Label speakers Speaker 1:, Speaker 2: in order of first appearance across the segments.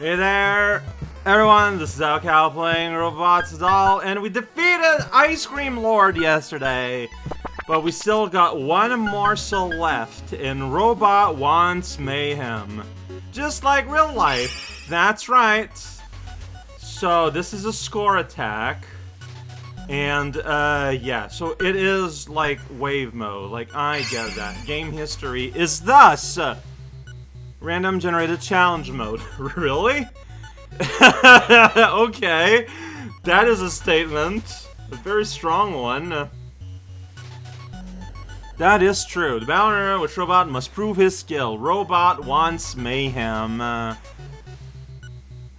Speaker 1: Hey there, everyone. This is raocow playing Robots Doll, and we defeated Ice Cream Lord yesterday. But we still got one morsel left in Robot Wants Mayhem. Just like real life. That's right. So this is a score attack. And, uh, yeah, so it is like wave mode. Like, I get that. Game history is thus random generated challenge mode. really? okay. That is a statement. A very strong one. That is true. The battle which Robot must prove his skill. Robot wants mayhem. Uh,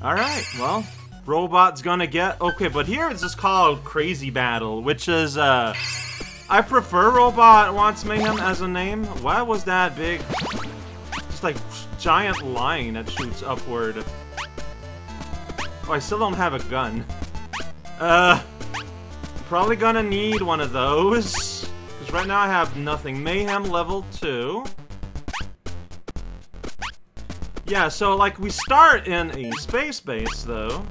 Speaker 1: Alright, well, Robot's gonna get... Okay, but here it's just called Crazy Battle, which is, uh... I prefer Robot Wants Mayhem as a name. Why was that big... Like giant line that shoots upward? Oh, I still don't have a gun. Uh... Probably gonna need one of those. Because right now I have nothing. Mayhem level 2. Yeah, so like we start in a space base though.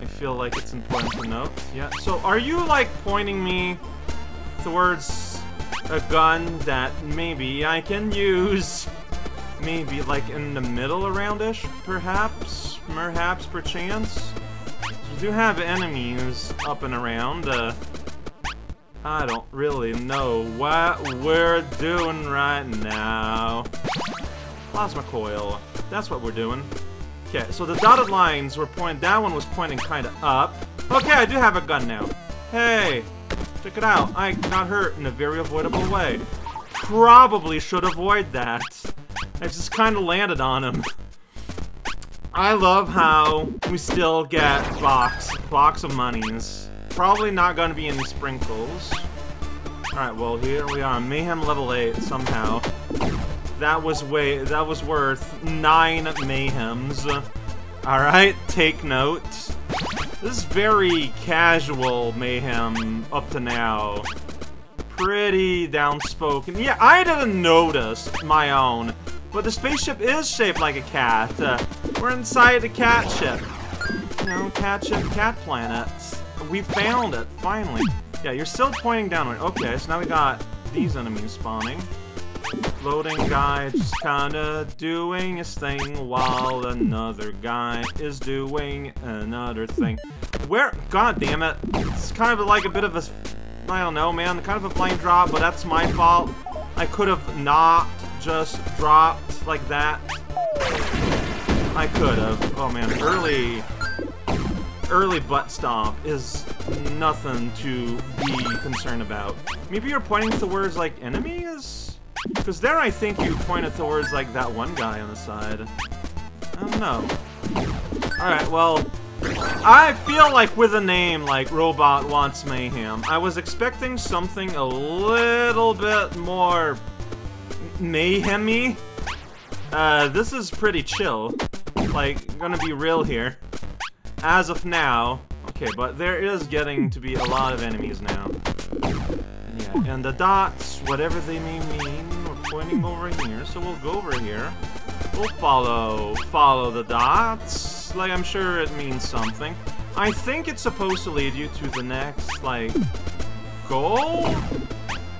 Speaker 1: I feel like it's important to note. Yeah, so are you like pointing me towards a gun that maybe I can use? Maybe like in the middle around-ish, perhaps? Perhaps, perchance? We do have enemies up and around, uh, I don't really know what we're doing right now. Plasma coil. That's what we're doing. Okay, so the dotted lines were pointing- that one was pointing kinda up. Okay, I do have a gun now. Hey! Check it out. I got hurt in a very avoidable way. Probably should avoid that. I just kinda landed on him. I love how we still get box, box of monies. Probably not gonna be any sprinkles. Alright, well here we are, Mayhem level 8 somehow. That was way that was worth nine mayhems. Alright, take note. This is very casual mayhem up to now. Pretty downspoken. Yeah, I didn't notice my own. But the spaceship is shaped like a cat. Uh, we're inside a cat ship. You know, cat ship, cat planet. We found it, finally. Yeah, you're still pointing downward. Okay, so now we got these enemies spawning. Floating guy just kinda doing his thing while another guy is doing another thing. Where? God damn it. It's kind of like a bit of a... I don't know, man. Kind of a blind drop, but that's my fault. I could have not just dropped like that. I could have. Oh man, early... Early butt stomp is nothing to be concerned about. Maybe you're pointing towards, like, enemies? Because there I think you pointed towards, like, that one guy on the side. I don't know. Alright, well, I feel like with a name like Robot Wants Mayhem, I was expecting something a little bit more mayhemy. Uh, this is pretty chill. Like, gonna be real here. As of now. Okay, but there is getting to be a lot of enemies now. Yeah, and the dots, whatever they may mean, we're pointing over here, so we'll go over here. We'll follow, follow the dots. Like, I'm sure it means something. I think it's supposed to lead you to the next, like, goal?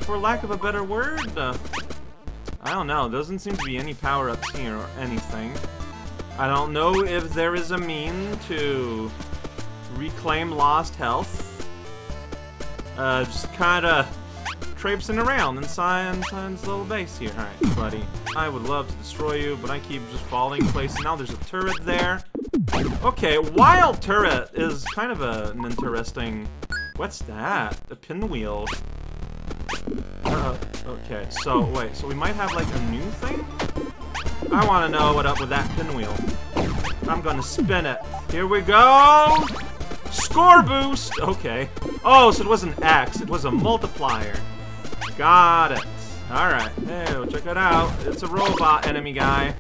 Speaker 1: For lack of a better word? Uh, I don't know, doesn't seem to be any power-ups here or anything. I don't know if there is a mean to reclaim lost health. Uh, just kinda traipsing around inside, this little base here. Alright, buddy. I would love to destroy you, but I keep just falling in place. Now there's a turret there. Okay, wild turret is kind of a, an interesting... What's that? A pinwheel. Uh, okay, so, wait, so we might have, like, a new thing? I want to know what up with that pinwheel. I'm gonna spin it. Here we go! Score boost! Okay. Oh, so it was an X. It was a multiplier. Got it. Alright. Hey, check it out. It's a robot enemy guy.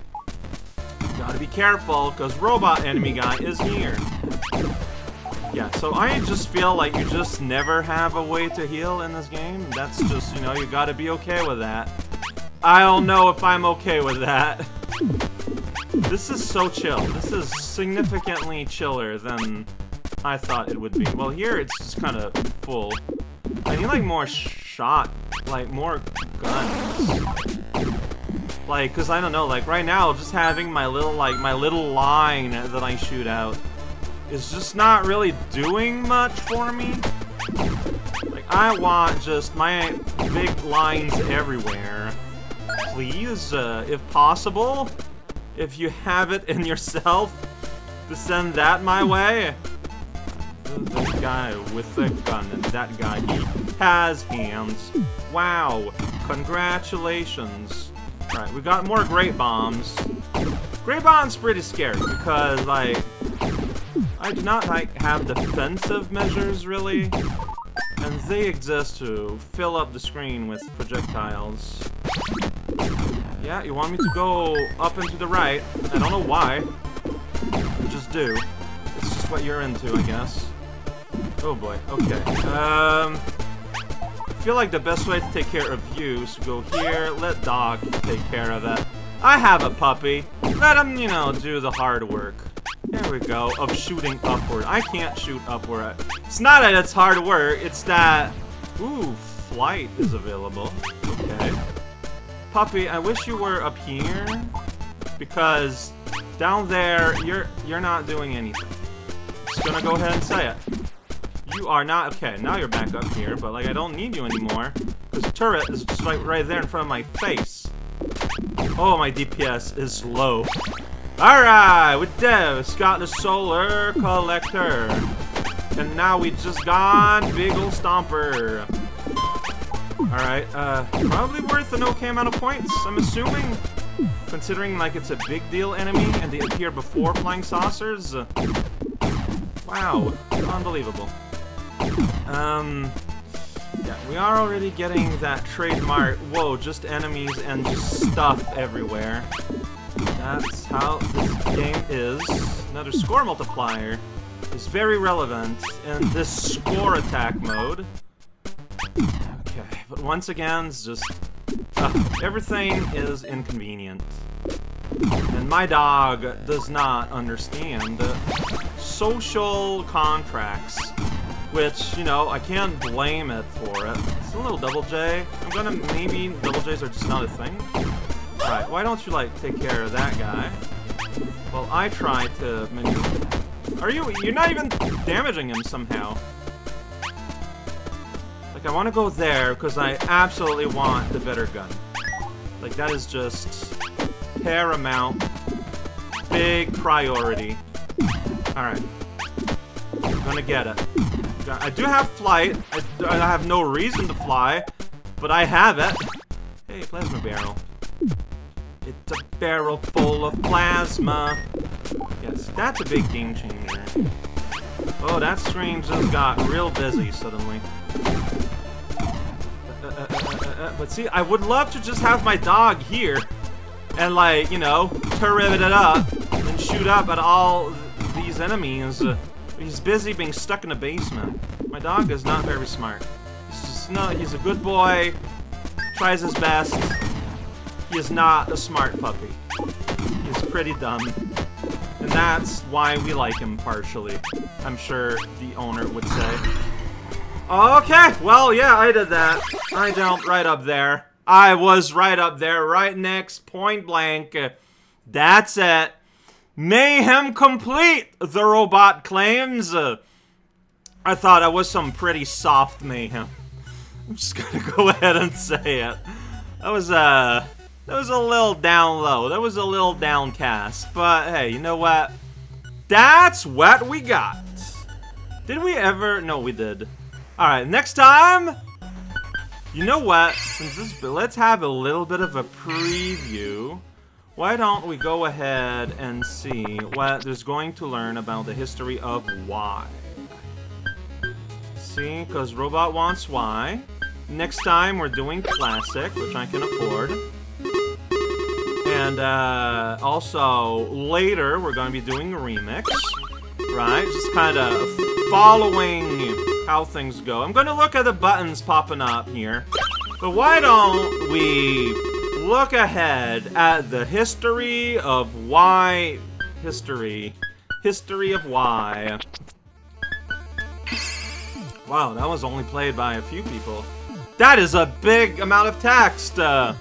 Speaker 1: Gotta be careful, because robot enemy guy is here. Yeah, so I just feel like you just never have a way to heal in this game. That's just, you know, you gotta be okay with that. I don't know if I'm okay with that. This is so chill. This is significantly chiller than I thought it would be. Well, here it's just kind of full. I need like more shot, like more guns. Like, cause I don't know, like right now, just having my little, like, my little line that I shoot out is just not really doing much for me. Like, I want just my big lines everywhere. Please, uh, if possible, if you have it in yourself, to send that my way. This guy with the gun, and that guy, he has hands. Wow, congratulations. Alright, we got more Great Bombs. Great Bomb's pretty scary, because, like, I do not, like, have defensive measures, really. And they exist to fill up the screen with projectiles. Yeah, you want me to go up and to the right. I don't know why. Just do. It's just what you're into, I guess. Oh boy, okay. Um, I feel like the best way to take care of you is to go here, let dog take care of it. I have a puppy. Let him, you know, do the hard work. There we go, of shooting upward. I can't shoot upward. It's not that it's hard work, it's that... Ooh, flight is available. Okay. Puppy, I wish you were up here. Because down there, you're you're not doing anything. Just gonna go ahead and say it. You are not... Okay, now you're back up here, but, like, I don't need you anymore. Because turret is just right, right there in front of my face. Oh, my DPS is low. Alright, with Dev's got the Solar Collector. And now we just got Big Ol' Stomper. Alright, uh, probably worth an okay amount of points, I'm assuming. Considering, like, it's a big deal enemy and they appear before Flying Saucers. Wow, unbelievable. Um, yeah, we are already getting that trademark, whoa, just enemies and just stuff everywhere. That's how this game is. Another score multiplier is very relevant in this score attack mode. Okay, but once again, it's just... Uh, everything is inconvenient. And my dog does not understand social contracts which, you know, I can't blame it for it. It's a little Double J. I'm gonna, maybe Double Js are just not a thing. Right, why don't you, like, take care of that guy? Well, I try to maneuver. Are you, you're not even damaging him somehow. Like, I want to go there because I absolutely want the better gun. Like, that is just paramount. Big priority. Alright. I'm gonna get it. I do have flight. I, I have no reason to fly, but I have it. Hey, plasma barrel. A barrel full of plasma. Yes, that's a big game changer. Oh, that screen just got real busy suddenly. Uh, uh, uh, but see, I would love to just have my dog here and like, you know, turret it up and shoot up at all these enemies. He's busy being stuck in a basement. My dog is not very smart. He's just he's a good boy, tries his best. He is not a smart puppy. He's pretty dumb. And that's why we like him partially. I'm sure the owner would say. Okay, well, yeah, I did that. I jumped right up there. I was right up there, right next, point blank. That's it. Mayhem complete, the robot claims. I thought I was some pretty soft mayhem. I'm just gonna go ahead and say it. That was, uh, that was a little down low. That was a little downcast. But, hey, you know what? That's what we got. Did we ever? No, we did. Alright, next time... You know what? Since this, let's have a little bit of a preview why don't we go ahead and see what there's going to learn about the history of Y. See, because Robot wants Y. Next time we're doing Classic, which I can afford. And uh, also, later we're going to be doing a Remix. Right? Just kind of following how things go. I'm going to look at the buttons popping up here. But why don't we look ahead at the history of why history. History of why. Wow, that was only played by a few people. That is a big amount of text! Uh,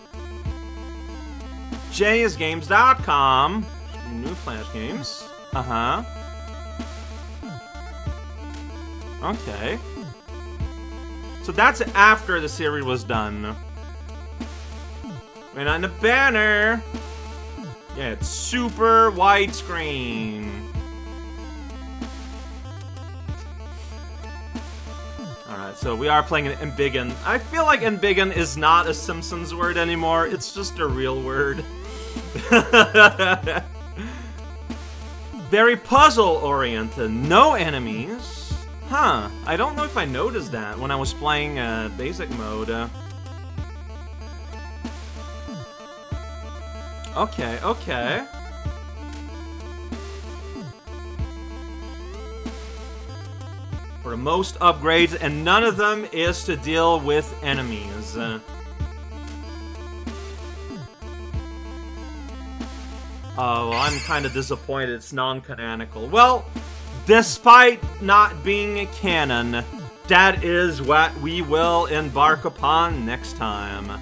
Speaker 1: JSGames.com. New Flash games. Uh-huh. Okay. So that's after the series was done. And on the banner... Yeah, it's super widescreen. Alright, so we are playing an Embiggen. I feel like Embiggen is not a Simpsons word anymore, it's just a real word. Very puzzle-oriented, no enemies. Huh, I don't know if I noticed that when I was playing uh, basic mode. Uh, okay, okay. For most upgrades, and none of them is to deal with enemies. Uh, Oh, I'm kind of disappointed it's non-canonical. Well, despite not being a canon, that is what we will embark upon next time.